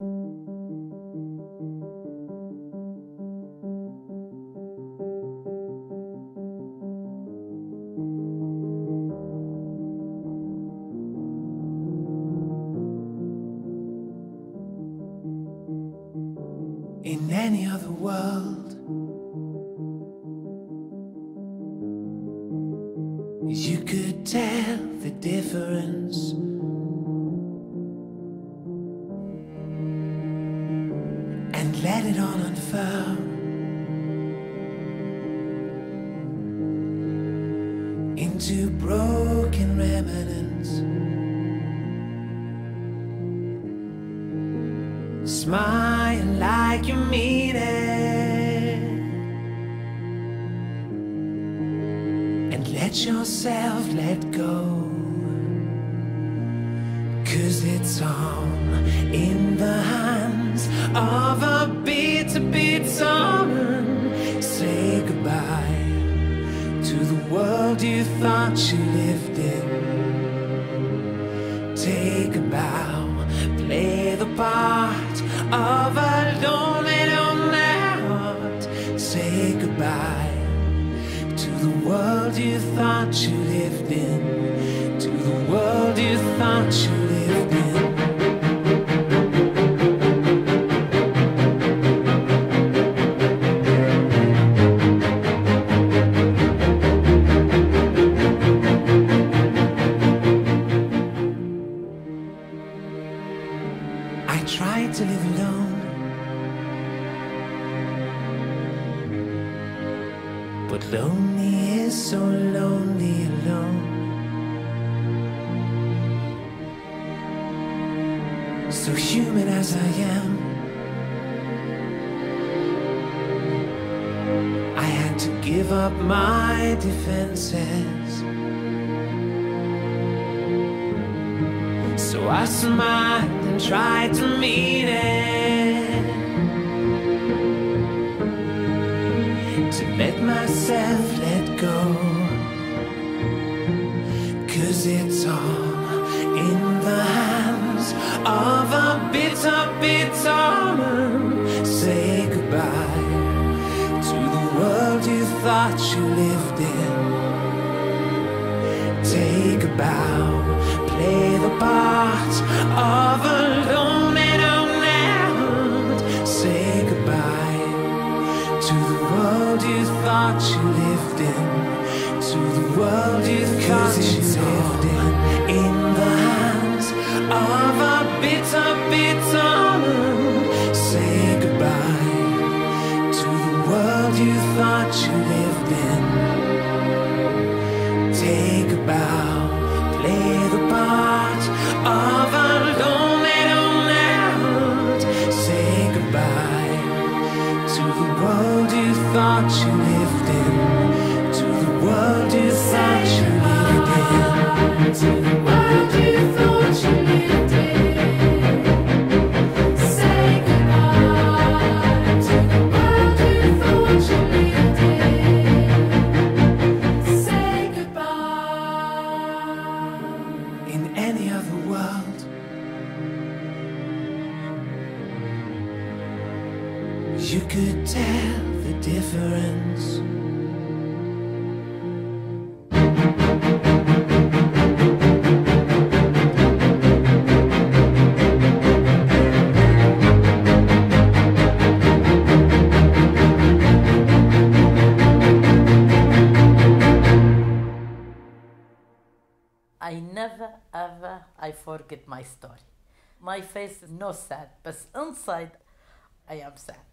In any other world, you could tell the difference. Let it all unfurl. Into broken remnants. Smile like you mean it. And let yourself let go. Cause it's all in the hands of a bitter, bitter man. Say goodbye to the world you thought you lived in. Take a bow, play the part of a lonely, lonely heart. Say goodbye to the world you thought you lived in. To the world you thought you tried to live alone. But lonely is so lonely alone. So human as I am, I had to give up my defenses. So I smiled and tried to meet it. To let myself let go. Cause it's all in the hands of a bitter, bitter man. Say goodbye to the world you thought you lived in. Take a bow, play the part of a lonely, lonely heart. Say goodbye to the world you thought you lived in. To the world you thought you lived in. In the hands of a bitter, bitter man. Say goodbye to the world you thought you lived in. Take a bow, play the part of you could tell the difference. I never ever I forget my story. My face is no sad, but inside I am sad.